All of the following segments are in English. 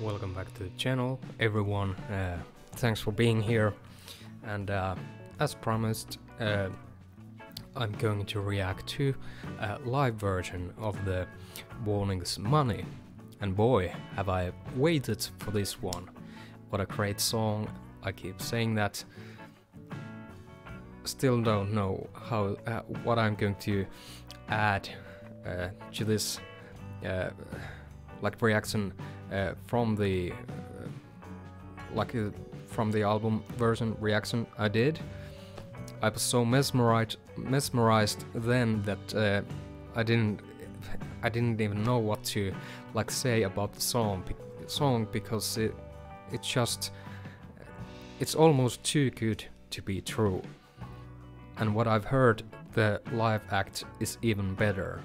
welcome back to the channel, everyone. Uh, thanks for being here. And uh, as promised, uh, I'm going to react to a live version of the Warnings Money. And boy, have I waited for this one. What a great song, I keep saying that. Still don't know how uh, what I'm going to add uh, to this uh, like reaction from the uh, like uh, from the album version reaction I did. I was so mesmerized mesmerized then that uh, I didn't I didn't even know what to like say about the song song because it it's just it's almost too good to be true. And what I've heard, the live act is even better.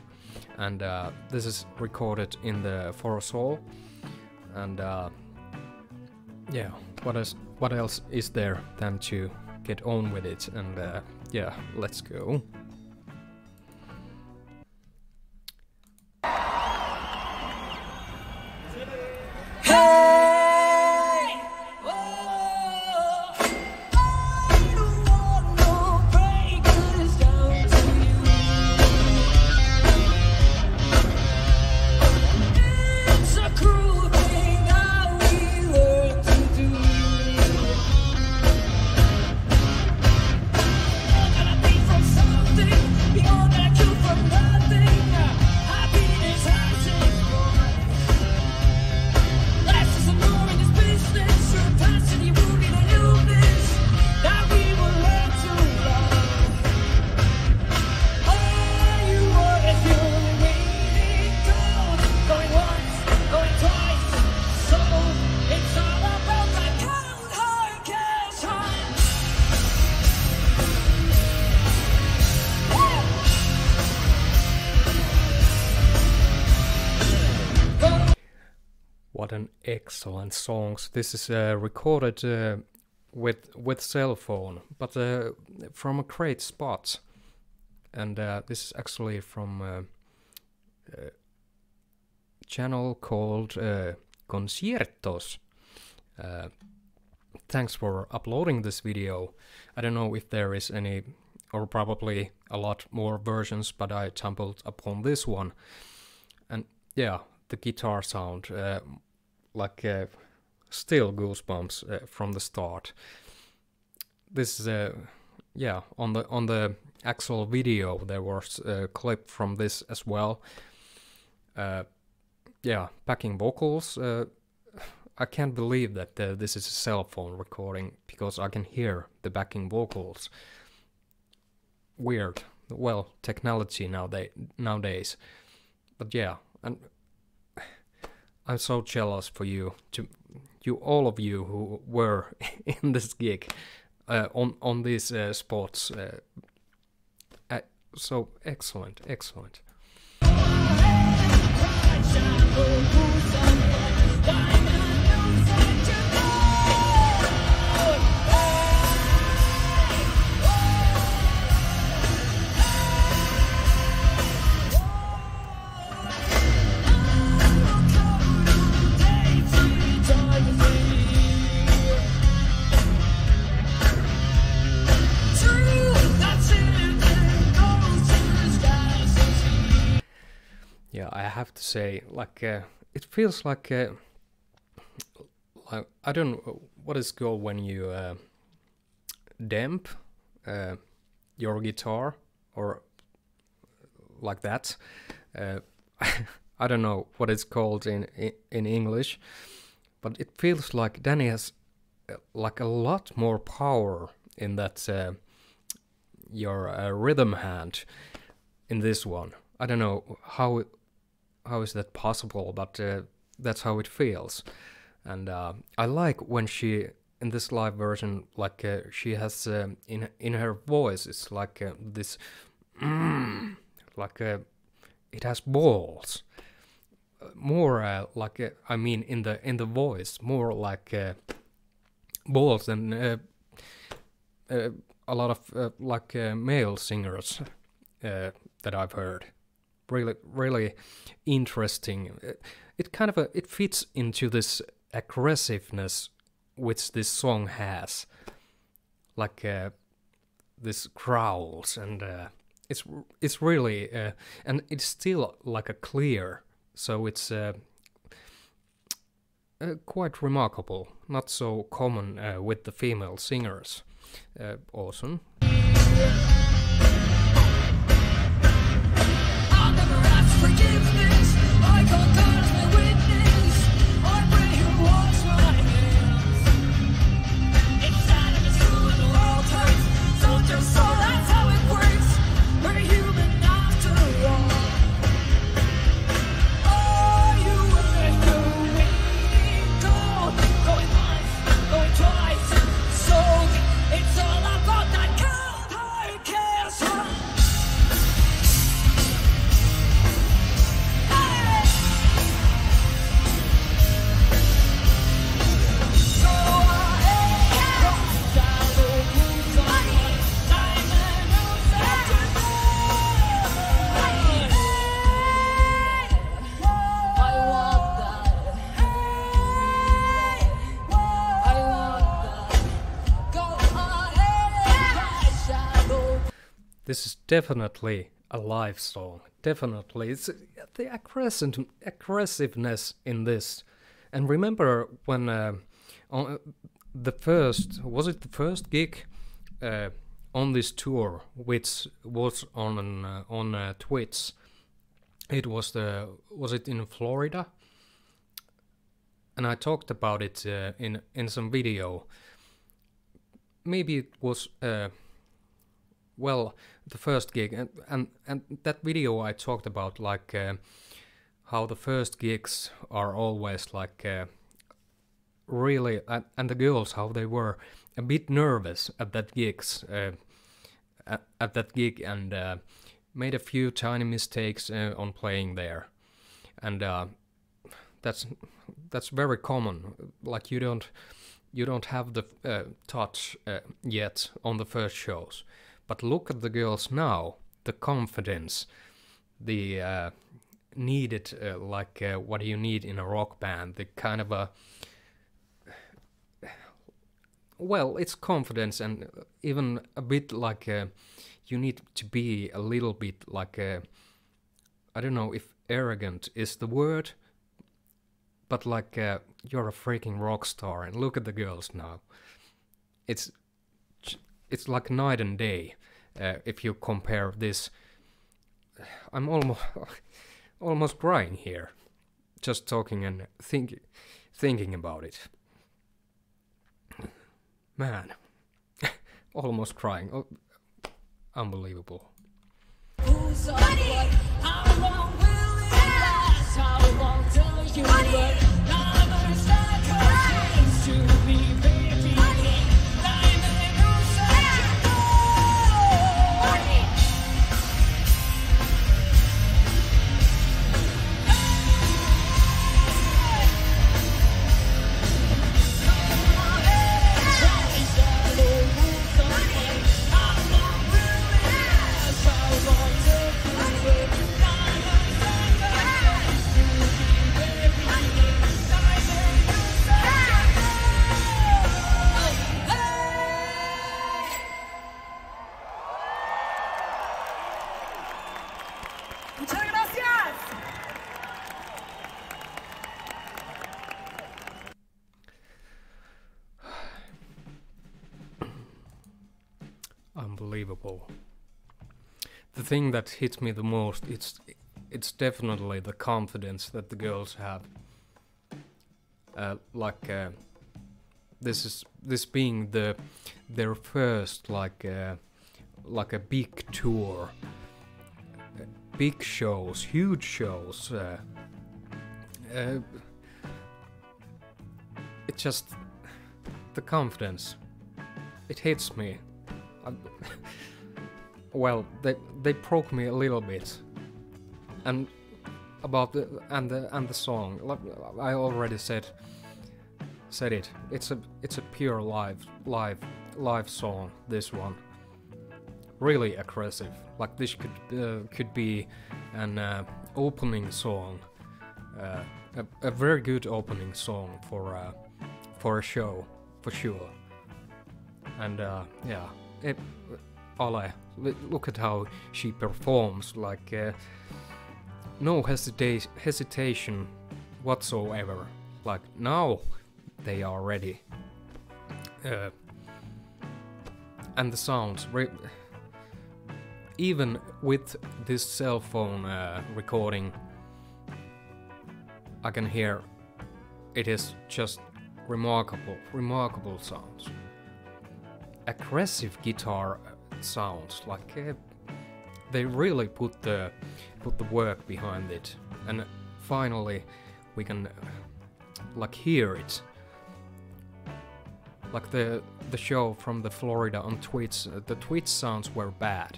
And uh, this is recorded in the Foro Sol. And uh, yeah, what else? What else is there than to get on with it? And uh, yeah, let's go. Excellent songs. This is uh, recorded uh, with with cell phone, but uh, from a great spot. And uh, this is actually from a, a channel called uh, Conciertos. Uh, thanks for uploading this video. I don't know if there is any, or probably a lot more versions, but I stumbled upon this one. And yeah, the guitar sound, uh, like uh, still goosebumps uh, from the start. This is uh, yeah on the on the actual video there was a clip from this as well. Uh, yeah, backing vocals. Uh, I can't believe that uh, this is a cell phone recording because I can hear the backing vocals. Weird. Well, technology nowadays. Nowadays, but yeah, and I'm so jealous for you, to you all of you who were in this gig, uh, on on these uh, spots. Uh, uh, so excellent, excellent. I have to say, like, uh, it feels like, uh, like I don't know what is called when you uh, damp uh, your guitar or like that. Uh, I don't know what it's called in in, in English, but it feels like Dany has uh, like a lot more power in that your rhythm hand in this one. I don't know how how is that possible, but uh, that's how it feels. And uh, I like when she in this live version, like uh, she has um in in her voice, it's like uh, this, mm, like uh, it has balls. Uh, More uh, like uh, I mean in the in the voice, more like uh, balls than uh, uh, a lot of uh, like uh, male singers uh, that I've heard. Really, really interesting. Uh, It kind of uh it fits into this aggressiveness which this song has, like uh, this growls and uh, it's it's really uh, and it's still like a clear, so it's. Uh, uh, quite remarkable, not so common uh, with the female singers. Uh, awesome. This is definitely a live song. Definitely, it's the aggressive aggressiveness in this. And remember when uh, on the first was it the first gig uh, on this tour, which was on uh, on uh, Twitch. It was the was it in Florida? And I talked about it uh, in in some video. Maybe it was. Well the first gig and and, and that video i talked about like uh, how the first gigs are always like uh, really and, and the girls how they were a bit nervous at that gigs uh, at, at that gig and uh, made a few tiny mistakes uh, on playing there. And uh, that's that's very common. Like you don't you don't have the touch yet on the first shows but look at the girls now the confidence the uh, needed uh, like uh, what you need in a rock band the kind of a well it's confidence and even a bit like uh, you need to be a little bit like uh, i don't know if arrogant is the word but like uh, you're a freaking rock star and look at the girls now. It's it's like night and day uh, if you compare this. I'm almost almost crying here just talking and think, thinking about it. Man almost crying. Oh, unbelievable unbelievable. The thing that hits me the most it's it's definitely the confidence that the girls have. Uh, like uh, this is this being the their first like uh, like a big tour, big shows, huge shows. Uh, uh, it just the confidence. It hits me. Well, they they broke me a little bit, and about the and the and the song. Like I already said said it. It's a it's a pure live live live song. This one, really aggressive. Like this could uh, could be an uh, opening song, uh, a, a very good opening song for uh, for a show, for sure. And uh, yeah, it, Ale, look at how she performs. Like uh, no hesita- hesitation whatsoever. Like now, they are ready. Uh, and the sounds, even with this cell phone uh, recording, I can hear it is just remarkable, remarkable sounds. Aggressive guitar sounds, like uh, they really put the put the work behind it, and finally we can like hear it. Like the the show from the Florida on Twitch, uh, the Twitch sounds were bad,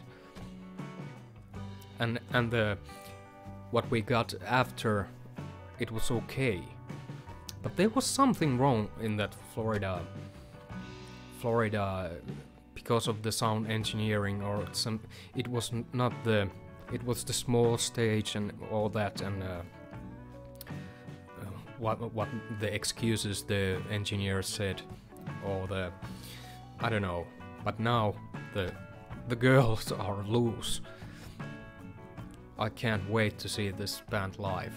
and and the what we got after it was okay. But there was something wrong in that Florida Florida because of the sound engineering or some it was not the it was the small stage and all that and uh, uh, what what the excuses the engineer said or the I don't know. But now the the girls are loose. I can't wait to see this band live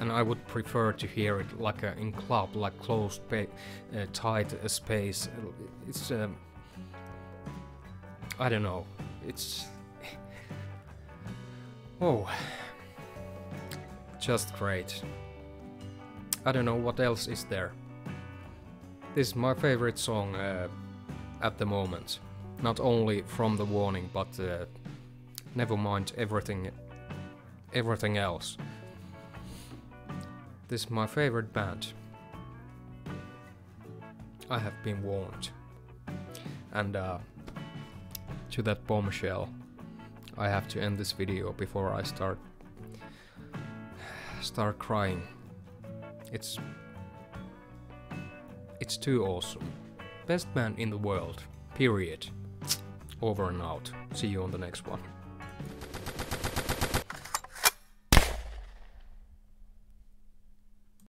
and I would prefer to hear it like a, in club, like closed, uh, tight uh, space. It's um, I don't know. It's oh, just great. I don't know what else is there. This is my favorite song uh, at the moment. Not only from the warning, but uh, never mind everything, everything else. This is my favorite band. I have been warned. And uh, to that bombshell, I have to end this video before I start start crying. It's it's too awesome. Best band in the world. Period. Over and out. See you on the next one.